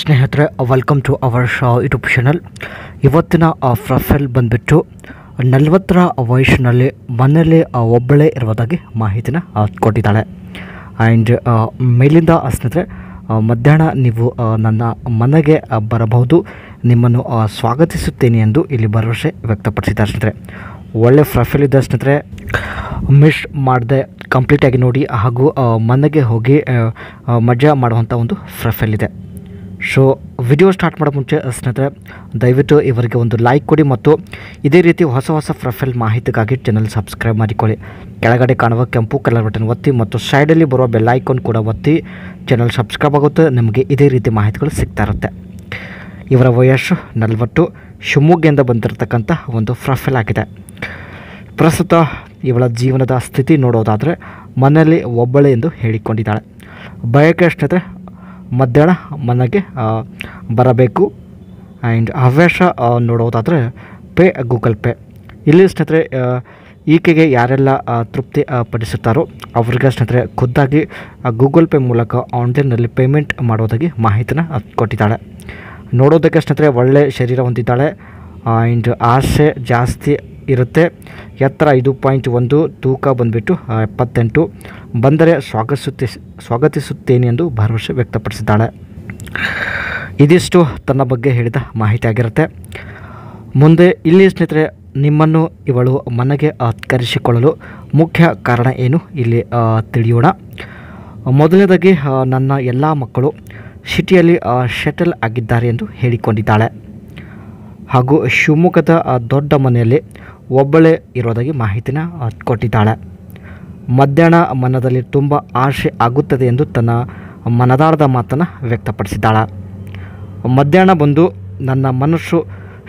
ಸ್ನೇಹಿತರೆ welcome to our ಶಾ YouTube channel ಇವತ್ತಿನ ಪ್ರೊಫೈಲ್ ಬಂದುಬಿಟ್ಟು ನಲವತ್ತರ ವಯಸ್ಸಿನಲ್ಲಿ ಮನೆಯಲ್ಲಿ ಒಬ್ಬಳೇ ಇರುವುದಾಗಿ ಮಾಹಿತಿನ ಕೊಟ್ಟಿದ್ದಾಳೆ. ಆ್ಯಂಡ್ ಮೇಲಿಂದ ಸ್ನೇಹಿತರೆ ಮಧ್ಯಾಹ್ನ ನೀವು ನನ್ನ ಮನೆಗೆ ಬರಬಹುದು. ನಿಮ್ಮನ್ನು ಸ್ವಾಗತಿಸುತ್ತೇನೆ ಎಂದು ಇಲ್ಲಿ ಭರವಸೆ ವ್ಯಕ್ತಪಡಿಸಿದ್ದಾರೆ ಸ್ನೇಹಿತರೆ. ಒಳ್ಳೆ ಪ್ರೊಫೈಲ್ ಇದೆ ಸ್ನೇಹಿತರೆ. ಮಿಸ್ ಮಾಡದೆ ಕಂಪ್ಲೀಟಾಗಿ ನೋಡಿ, ಹಾಗೂ ಮನೆಗೆ ಹೋಗಿ ಮಜಾ ಮಾಡುವಂಥ ಒಂದು ಪ್ರೊಫೈಲ್ ಇದೆ. ಸೊ ವಿಡಿಯೋ ಸ್ಟಾರ್ಟ್ ಮಾಡೋ ಮುಂಚೆ, ಸ್ನೇಹಿತರೆ, ದಯವಿಟ್ಟು ಇವರಿಗೆ ಒಂದು ಲೈಕ್ ಕೊಡಿ ಮತ್ತು ಇದೇ ರೀತಿ ಹೊಸ ಹೊಸ ಪ್ರೊಫೈಲ್ ಮಾಹಿತಿಗಾಗಿ ಚಾನಲ್ ಸಬ್ಸ್ಕ್ರೈಬ್ ಮಾಡಿಕೊಳ್ಳಿ. ಕೆಳಗಡೆ ಕಾಣುವ ಕೆಂಪು ಕಲರ್ ಬಟನ್ ಒತ್ತಿ ಮತ್ತು ಸೈಡಲ್ಲಿ ಬರುವ ಬೆಲ್ ಐಕಾನ್ ಕೂಡ ಒತ್ತಿ ಚಾನಲ್ ಸಬ್ಸ್ಕ್ರೈಬ್ ಆಗುತ್ತೆ, ನಿಮಗೆ ಇದೇ ರೀತಿ ಮಾಹಿತಿಗಳು ಸಿಗ್ತಾ ಇರುತ್ತೆ. ಇವರ ವಯಸ್ಸು ನಲವತ್ತು, ಶಿವಮೊಗ್ಗದಿಂದ ಬಂದಿರತಕ್ಕಂಥ ಒಂದು ಪ್ರೊಫೈಲ್ ಆಗಿದೆ. ಪ್ರಸ್ತುತ ಇವಳ ಜೀವನದ ಸ್ಥಿತಿ ನೋಡೋದಾದರೆ ಮನೆಯಲ್ಲಿ ಒಬ್ಬಳೆ ಎಂದು ಹೇಳಿಕೊಂಡಿದ್ದಾಳೆ. ಬಯಕೆ ಸ್ನೇಹಿತರೆ ಮಧ್ಯಾಹ್ನ ಮನೆಗೆ ಬರಬೇಕು. ಆ್ಯಂಡ್ ಹವ್ಯಾಸ ನೋಡೋದಾದರೆ ಪೇ, ಗೂಗಲ್ ಪೇ. ಇಲ್ಲಿ ಸ್ನೇಹಿತರೆ ಈಕೆಗೆ ಯಾರೆಲ್ಲ ತೃಪ್ತಿ ಪಡಿಸುತ್ತಾರೋ ಅವ್ರಿಗೆ ಸ್ನೇಹಿತರೆ ಖುದ್ದಾಗಿ ಗೂಗಲ್ ಪೇ ಮೂಲಕ ಆನ್ಲೈನ್ನಲ್ಲಿ ಪೇಮೆಂಟ್ ಮಾಡೋದಾಗಿ ಮಾಹಿತಿನ ಕೊಟ್ಟಿದ್ದಾಳೆ. ನೋಡೋದಕ್ಕೆ ಸ್ನೇಹಿತರೆ ಒಳ್ಳೆ ಶರೀರ ಹೊಂದಿದ್ದಾಳೆ. ಆ್ಯಂಡ್ ಆಸೆ ಜಾಸ್ತಿ ಇರುತ್ತೆ. ಎತ್ತರ ಐದು ಪಾಯಿಂಟ್ ಒಂದು ತೂಕ ಬಂದುಬಿಟ್ಟು ಎಪ್ಪತ್ತೆಂಟು. ಬಂದರೆ ಸ್ವಾಗತಿಸುತ್ತೆ, ಸ್ವಾಗತಿಸುತ್ತೇನೆ ಎಂದು ಭರವಸೆ ವ್ಯಕ್ತಪಡಿಸಿದ್ದಾಳೆ. ಇದಿಷ್ಟು ತನ್ನ ಬಗ್ಗೆ ಹೇಳಿದ ಮಾಹಿತಿ ಆಗಿರುತ್ತೆ. ಮುಂದೆ ಇಲ್ಲಿ ಸ್ನೇಹಿತರೆ, ನಿಮ್ಮನ್ನು ಇವಳು ಮನೆಗೆ ಕರೆಸಿಕೊಳ್ಳಲು ಮುಖ್ಯ ಕಾರಣ ಏನು ಇಲ್ಲಿ ತಿಳಿಯೋಣ. ಮೊದಲನೇದಾಗಿ ನನ್ನ ಎಲ್ಲ ಮಕ್ಕಳು ಸಿಟಿಯಲ್ಲಿ ಶೆಟಲ್ ಆಗಿದ್ದಾರೆ ಎಂದು ಹೇಳಿಕೊಂಡಿದ್ದಾಳೆ. ಹಾಗೂ ಶಿವಮೊಗ್ಗದ ದೊಡ್ಡ ಮನೆಯಲ್ಲಿ ಒಬ್ಬಳೇ ಇರೋದಾಗಿ ಮಾಹಿತಿನ ಕೊಟ್ಟಿದ್ದಾಳೆ. ಮಧ್ಯಾಹ್ನ ಮನದಲ್ಲಿ ತುಂಬ ಆಸೆ ಆಗುತ್ತದೆ ಎಂದು ತನ್ನ ಮನದಾಳದ ಮಾತನ್ನು ವ್ಯಕ್ತಪಡಿಸಿದ್ದಾಳೆ. ಮಧ್ಯಾಹ್ನ ಬಂದು ನನ್ನ ಮನಸ್ಸು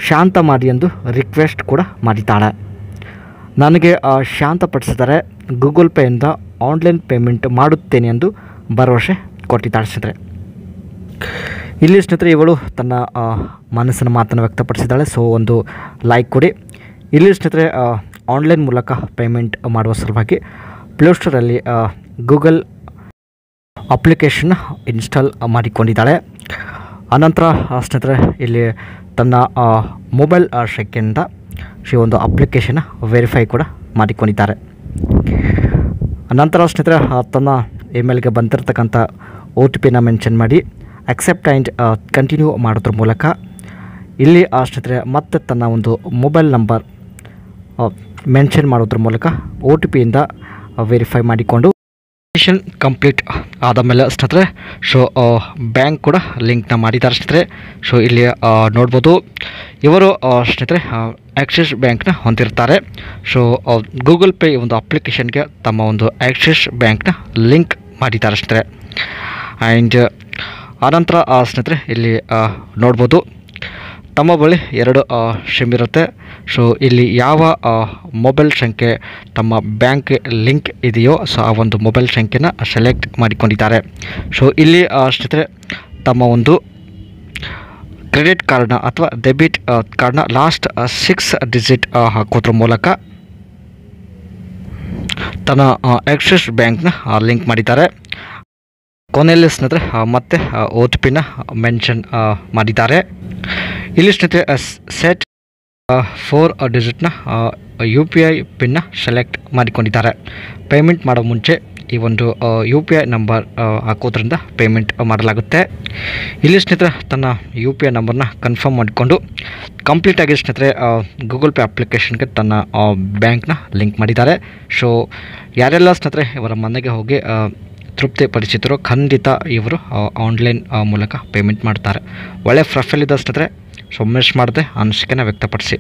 ಶಾಂತ ಮಾಡಿ ಎಂದು ರಿಕ್ವೆಸ್ಟ್ ಕೂಡ ಮಾಡಿದ್ದಾಳೆ. ನನಗೆ ಶಾಂತಪಡಿಸಿದರೆ ಗೂಗಲ್ ಪೇಯಿಂದ ಆನ್ಲೈನ್ ಪೇಮೆಂಟ್ ಮಾಡುತ್ತೇನೆ ಎಂದು ಭರವಸೆ ಕೊಟ್ಟಿದ್ದಾಳೆ ಸ್ನೇಹಿತರೆ ಇಲ್ಲಿ ಸ್ನೇಹಿತರೆ, ಇವಳು ತನ್ನ ಮನಸ್ಸಿನ ಮಾತನ್ನು ವ್ಯಕ್ತಪಡಿಸಿದ್ದಾಳೆ. ಸೊ ಒಂದು ಲೈಕ್ ಕೊಡಿ. ಇಲ್ಲಿ ಸ್ನೇಹಿತರೆ ಆನ್ಲೈನ್ ಮೂಲಕ ಪೇಮೆಂಟ್ ಮಾಡುವ ಸಲುವಾಗಿ ಪ್ಲೇಸ್ಟೋರಲ್ಲಿ ಗೂಗಲ್ ಅಪ್ಲಿಕೇಶನ್ ಇನ್ಸ್ಟಾಲ್ ಮಾಡಿಕೊಂಡಿದ್ದಾಳೆ. ಅನಂತರ ಸ್ನೇಹಿತರೆ, ಇಲ್ಲಿ ತನ್ನ ಮೊಬೈಲ್ ಸಂಖ್ಯೆಯಿಂದ ಈ ಒಂದು ಅಪ್ಲಿಕೇಶನ್ ವೆರಿಫೈ ಕೂಡ ಮಾಡಿಕೊಂಡಿದ್ದಾರೆ. ನಂತರ ಸ್ನೇಹಿತರೆ ತನ್ನ ಇಮೇಲ್ಗೆ ಬಂದಿರತಕ್ಕಂಥ ಒ ಟಿ ಪಿನ ಮೆನ್ಷನ್ ಮಾಡಿ. ಅಕ್ಸೆಪ್ಟ್ ಆ್ಯಂಡ್ ಕಂಟಿನ್ಯೂ ಮಾಡೋದ್ರ ಮೂಲಕ ಇಲ್ಲಿ ಆ ಸ್ನೇಹಿತರೆ ಮತ್ತೆ ತನ್ನ ಒಂದು ಮೊಬೈಲ್ ನಂಬರ್ ಮೆನ್ಷನ್ ಮಾಡೋದ್ರ ಮೂಲಕ ಒ ಟಿ ಪಿಯಿಂದ ವೆರಿಫೈ ಮಾಡಿಕೊಂಡು ಮಿಷನ್ ಕಂಪ್ಲೀಟ್ ಆದ ಮೇಲೆ ಸ್ನೇಹಿತರೆ ಸೊ ಬ್ಯಾಂಕ್ ಕೂಡ ಲಿಂಕ್ನ ಮಾಡಿದ್ದಾರೆ ಸ್ನೇಹಿತರೆ ಸೊ ಇಲ್ಲಿ ಆ, ನೋಡ್ಬೋದು. ಇವರು ಸ್ನೇಹಿತರೆ ಆಕ್ಸಿಸ್ ಬ್ಯಾಂಕ್ನ ಹೊಂದಿರ್ತಾರೆ. ಸೊ ಗೂಗಲ್ ಪೇ ಒಂದು ಅಪ್ಲಿಕೇಶನ್ಗೆ ತಮ್ಮ ಒಂದು ಆಕ್ಸಿಸ್ ಬ್ಯಾಂಕ್ನ ಲಿಂಕ್ ಮಾಡಿದ್ದಾರೆ ಸ್ನೇಹಿತರೆ ಆ್ಯಂಡ್ ಆನಂತರ ಸ್ನೇಹಿತರೆ, ಇಲ್ಲಿ ನೋಡ್ಬೋದು. ತಮ್ಮ ಬಳಿ ಎರಡು ಶಿಮ್ ಇರುತ್ತೆ. ಸೊ ಇಲ್ಲಿ ಯಾವ ಮೊಬೈಲ್ ಸಂಖ್ಯೆ ತಮ್ಮ ಬ್ಯಾಂಕ್ ಲಿಂಕ್ ಇದೆಯೋ, ಸೊ, ಆ ಒಂದು ಮೊಬೈಲ್ ಸಂಖ್ಯೆನ ಸೆಲೆಕ್ಟ್ ಮಾಡಿಕೊಂಡಿದ್ದಾರೆ. ಸೊ ಇಲ್ಲಿ ಸ್ನೇಹಿತರೆ, ತಮ್ಮ ಒಂದು ಕ್ರೆಡಿಟ್ ಕಾರ್ಡ್ನ ಅಥವಾ ಡೆಬಿಟ್ ಕಾರ್ಡ್ನ ಲಾಸ್ಟ್ ಸಿಕ್ಸ್ ಡಿಜಿಟ್ ಹಾಕೋದ್ರ ಮೂಲಕ ತನ್ನ ಆಕ್ಸಿಸ್ ಬ್ಯಾಂಕ್ನ ಲಿಂಕ್ ಮಾಡಿದ್ದಾರೆ. ಕೊನೆಯಲ್ಲಿ ಸ್ನೇಹಿತರೆ ಮತ್ತೆ ಒ ಟಿ ಪಿನ ಮೆನ್ಷನ್ ಮಾಡಿದ್ದಾರೆ. ಇಲ್ಲಿ ಸ್ನೇಹಿತರೆ ಸೆಟ್ ಫೋರ್ ಡಿಜಿಟ್ನ ಯು ಪಿ ಐ ಪಿನ್ನ ಸೆಲೆಕ್ಟ್ ಮಾಡಿಕೊಂಡಿದ್ದಾರೆ. ಪೇಮೆಂಟ್ ಮಾಡೋ ಮುಂಚೆ ಈ ಒಂದು ಯು ಪಿ ಐ ನಂಬರ್ ಹಾಕೋದ್ರಿಂದ ಪೇಮೆಂಟ್ ಮಾಡಲಾಗುತ್ತೆ. ಇಲ್ಲಿ ಸ್ನೇಹಿತರೆ, ತನ್ನ ಯು ಪಿ ಐ ನಂಬರ್ನ ಕನ್ಫರ್ಮ್ ಮಾಡಿಕೊಂಡು ಕಂಪ್ಲೀಟಾಗಿ ಸ್ನೇಹಿತರೆ ಗೂಗಲ್ ಪೇ ಅಪ್ಲಿಕೇಶನ್ಗೆ ತನ್ನ ಬ್ಯಾಂಕ್ನ ಲಿಂಕ್ ಮಾಡಿದ್ದಾರೆ. ಸೊ ಯಾರೆಲ್ಲ ಸ್ನೇಹಿತರೆ, ಇವರ ಮನೆಗೆ ಹೋಗಿ ತೃಪ್ತಿ ಪಡಿಸಿದ್ರು ಖಂಡಿತ ಇವರು ಆನ್ಲೈನ್ ಮೂಲಕ ಪೇಮೆಂಟ್ ಮಾಡ್ತಾರೆ. ಒಳ್ಳೆ ಪ್ರೊಫೈಲ್ ಇದೆ ಸ್ನೇಹಿತರೆ ಸೊ ಮಿಸ್ ಮಾಡದೆ ಅನಿಸಿಕೆನ ವ್ಯಕ್ತಪಡಿಸಿ.